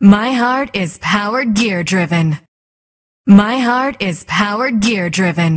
My heart is powered gear driven. My heart is powered gear driven.